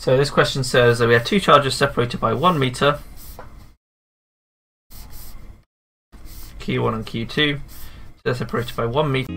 So this question says that we have two charges separated by one meter. Q1 and Q2. So they're separated by one meter.